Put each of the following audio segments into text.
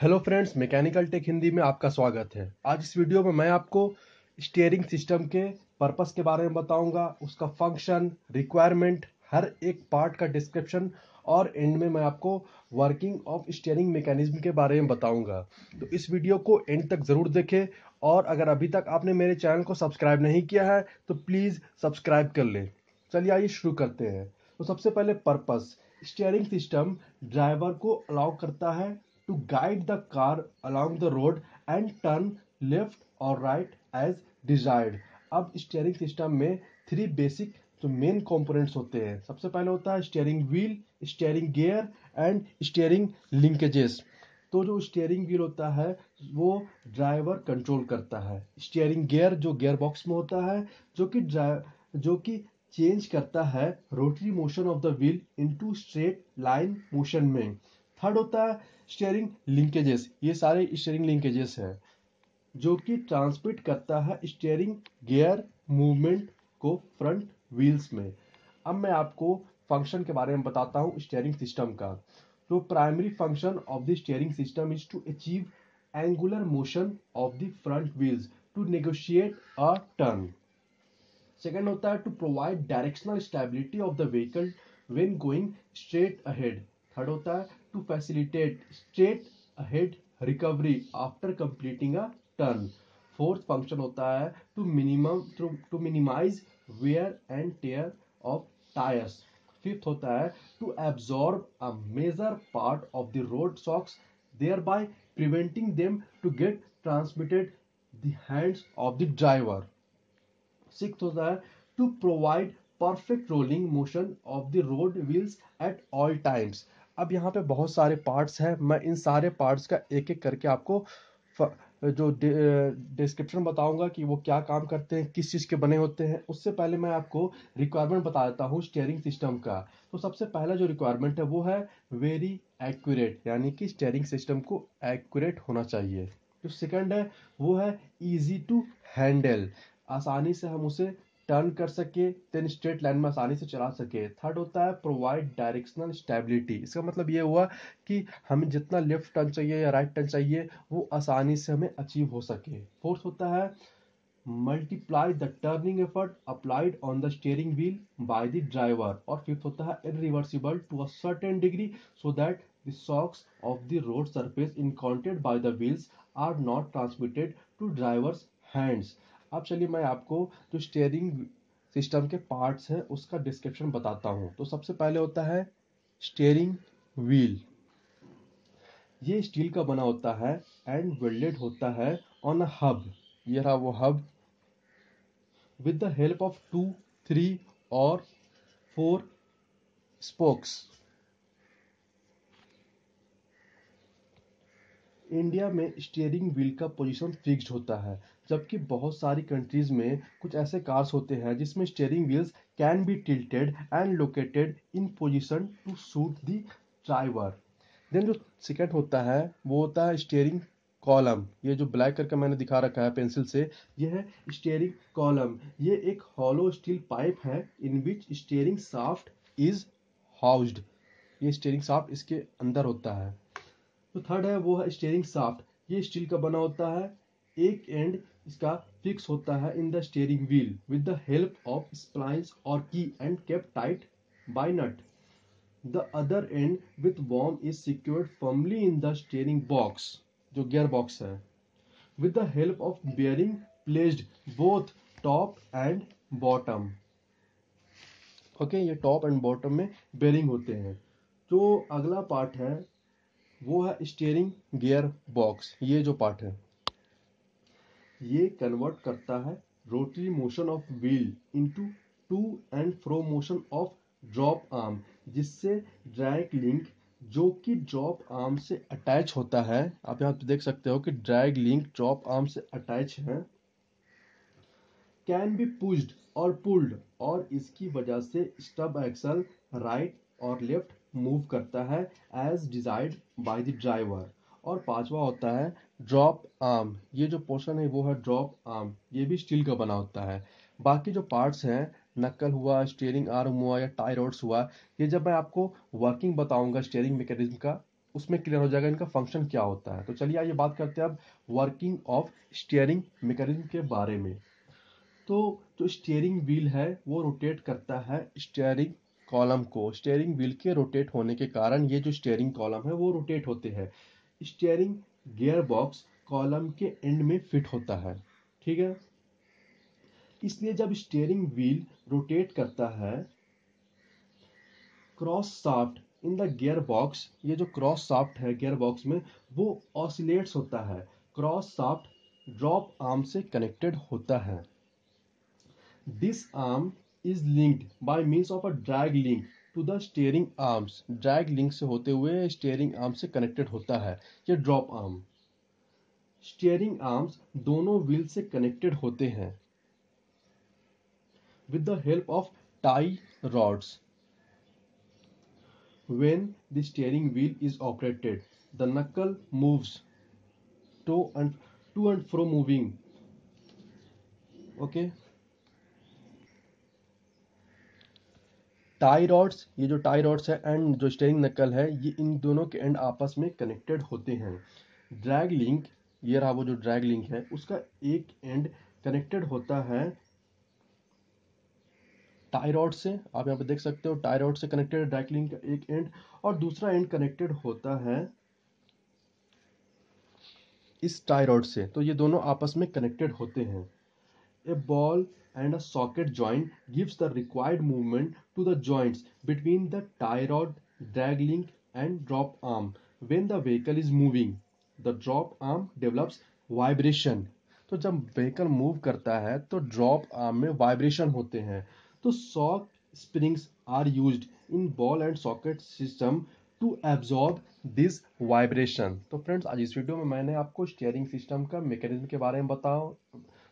Hello friends, mechanical tech Hindi में आपका स्वागत है। आज इस वीडियो में मैं आपको स्टीयरिंग सिस्टम के पर्पस के बारे में बताऊँगा, उसका फ़ंक्शन, रिक्वायरमेंट, हर एक पार्ट का डिस्क्रिप्शन और एंड में मैं आपको वर्किंग ऑफ़ स्टीयरिंग मैकेनिज्म के बारे में बताऊँगा। तो इस वीडियो को एंड तक ज़रूर देखें और अगर अभी तक आपने मेरे चैनल को सब्सक्राइब नहीं किया है तो प्लीज़ सब्सक्राइब कर लें। चलिए आइए शुरू करते हैं। तो सबसे पहले पर्पस, स्टीयरिंग सिस्टम ड्राइवर को अलाउ करता है to guide the car along the road and turn left or right as desired. अब स्टीयरिंग सिस्टम में थ्री बेसिक जो मेन कंपोनेंट्स होते हैं। सबसे पहले होता है steering wheel steering gear and steering linkages तो जो स्टीयरिंग व्हील होता है, वो ड्राइवर कंट्रोल करता है। स्टीयरिंग गियर जो गियर बॉक्स में होता है, जो कि जो कि चेंज करता है rotary motion of the wheel into straight line motion में। थर्ड होता है स्टेयरिंग लिंकेजेस ये सारे स्टेयरिंग लिंकेजेस हैं, जो कि ट्रांसमिट करता है स्टेयरिंग गियर मूवमेंट को फ्रंट व्हील्स में। अब मैं आपको फ़ंक्शन के बारे में बताता हूँ स्टेयरिंग सिस्टम का। तो primary function of the steering system is to achieve angular motion of the front wheels to negotiate a turn second होता है to provide directional stability of the vehicle when going straight ahead third होता है to facilitate straight head recovery after completing a turn fourth function होता है to minimum to minimize wear and tear of tyres fifth होता है to absorb a major part of the road shocks thereby preventing them to get transmitted the hands of the driver six होता है to provide perfect rolling motion of the road wheels at all times अब यहाँ पे बहुत सारे parts हैं। मैं इन सारे पार्ट्स का एक एक करके आपको जो डिस्क्रिप्शन बताऊँगा कि वो क्या काम करते हैं, किस चीज़ के बने होते हैं। उससे पहले मैं आपको रिक्वायरमेंट बता देता हूँ स्टेयरिंग सिस्टम का। तो सबसे पहला जो रिक्वायरमेंट है वो है वेरी एक्यूरेट यानी कि स्टेयरिंग सिस्टम को एक्यूरेट होना चाहिए। जो सेकंड है वो है इजी टू हैंडल आसानी से हम उसे टर्न कर सके देन स्ट्रेट लाइन में आसानी से चला सके। थर्ड होता है प्रोवाइड डायरेक्शनल स्टेबिलिटी इसका मतलब ये हुआ कि हमें जितना लेफ़्ट टर्न चाहिए या राइट टर्न चाहिए, वो आसानी से हमें अचीव हो सके। फोर्थ होता है multiply the turning effort applied on the steering wheel by the driver और फिफ्थ होता है irreversible to a certain degree so that the shocks of the road surface encountered by the wheels are not transmitted to driver's hands अब चलिए मैं आपको जो steering system के parts हैं, उसका डिस्क्रिप्शन बताता हूँ। तो सबसे पहले होता है स्टेयरिंग व्हील ये स्टील का बना होता है एंड वेल्डेड होता है ऑन अ हब ये रहा वो hub with the help of two three और फोर स्पोक्स इंडिया में स्टीयरिंग व्हील का पोजीशन फिक्स्ड होता है, जबकि बहुत सारी कंट्रीज़ में कुछ ऐसे कार्स होते हैं जिसमें steering wheels can be tilted and located in position to suit the driver then जो सेकेंड होता है, वो होता है स्टीयरिंग कॉलम ये जो ब्लैक करके मैंने दिखा रखा है पेंसिल से ये है स्टीयरिंग कॉलम ये एक हॉलो स्टील पाइप है in which steering shaft is housed ये स्टीयरिंग साफ्ट इसके अंदर होता है। तो थर्ड है, वो है स्टेयरिंग साफ्ट ये स्टील का बना होता है, एक एंड इसका फिक्स होता है in the steering wheel with the help of splines और key and kept tight by nut the other end with worm is secured firmly in the steering box जो गियर बॉक्स है. With the help of bearing placed both top and bottom okay ये top and bottom में bearing होते हैं. जो अगला part है वो है स्टीयरिंग गियर बॉक्स ये जो पार्ट है। ये कन्वर्ट करता है rotary motion of wheel into to and fro motion of drop arm जिससे ड्रैग लिंक जो कि ड्रॉप आर्म से अटैच होता है, आप यहाँ पे देख सकते हो कि ड्रैग लिंक ड्रॉप आर्म से अटैच है कैन बी पुज्ड और पुल्ड और इसकी वजह से स्टब एक्सल राइट और लेफ़्ट मूव करता है as desired by the driver और पांचवा होता है ड्रॉप आर्म ये जो पोर्शन है, वो है ड्रॉप आर्म ये भी स्टील का बना होता है. बाकी जो पार्ट्स हैं नक्कल हुआ स्टीयरिंग आर्म हुआ या टाई रोड्स हुआ, ये जब मैं आपको वर्किंग बताऊँगा स्टीयरिंग मैकेनिज्म का, उसमें क्लियर हो जाएगा इनका फ़ंक्शन क्या होता है. तो चलिए आइए बात करते हैं अब वर्किंग ऑफ़ स्टीयरिंग मैकेनिज्म के बारे में. तो जो स्टीयरिंग व्हील है, वो रोटेट करता है स्टीयरिंग कॉलम को स्टीयरिंग व्हील के रोटेट होने के कारण ये जो स्टीयरिंग कॉलम है वो रोटेट होते हैं। स्टीयरिंग गियर बॉक्स कॉलम के एंड में फिट होता है, ठीक है? इसलिए जब स्टीयरिंग व्हील रोटेट करता है, cross shaft in the gear box ये जो क्रॉस साफ्ट है गियर बॉक्स में, वो ऑसिलेट्स होता है। क्रॉस साफ्ट ड्रॉप आर्म से कनेक्टेड होता है। This arm is linked by means of a drag link to the steering arms drag link से होते हुए स्टेयरिंग आर्म से कनेक्टेड होता है, या ड्रॉप आर्म स्टेयरिंग आर्म्स दोनों व्हील से कनेक्टेड होते हैं। With the help of tie rods when the steering wheel is operated the knuckle moves to and to and fro moving okay. Tie rods ये जो tie rods है and जो steering knuckle है, ये इन दोनों के एंड आपस में कनेक्टेड होते हैं। ड्रैग लिंक ये रहा वो जो ड्रैग लिंक है, उसका एक एंड कनेक्टेड होता है टायरॉड से। आप यहाँ पे देख सकते हो टायरॉड से कनेक्टेड ड्रैग लिंक का एक एंड और दूसरा एंड कनेक्टेड होता है इस टायरॉड से। तो ये दोनों आपस में कनेक्टेड होते हैं। A ball and a socket joint gives the required movement to the joints between the tie rod, drag link and drop arm. When the vehicle is moving, the drop arm develops vibration. तो जब vehicle move करता है तो drop arm में vibration होते हैं तो shock springs are used in ball and socket system to absorb this vibration तो फ्रेंड्स आज इस वीडियो में मैंने आपको स्टीयरिंग सिस्टम का मैकेनिज्म के बारे में बताओ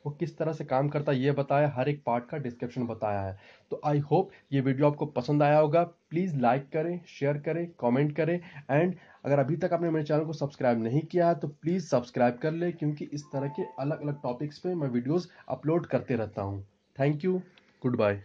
वो किस तरह से काम करता है, ये बताया, हर एक पार्ट का डिस्क्रिप्शन बताया है। तो आई होप ये वीडियो आपको पसंद आया होगा। प्लीज़ लाइक करें शेयर करें कमेंट करें। एंड अगर अभी तक आपने मेरे चैनल को सब्सक्राइब नहीं किया है तो प्लीज़ सब्सक्राइब कर ले, क्योंकि इस तरह के अलग अलग टॉपिक्स पर मैं वीडियोज़ अपलोड करते रहता हूँ। Thank you good bye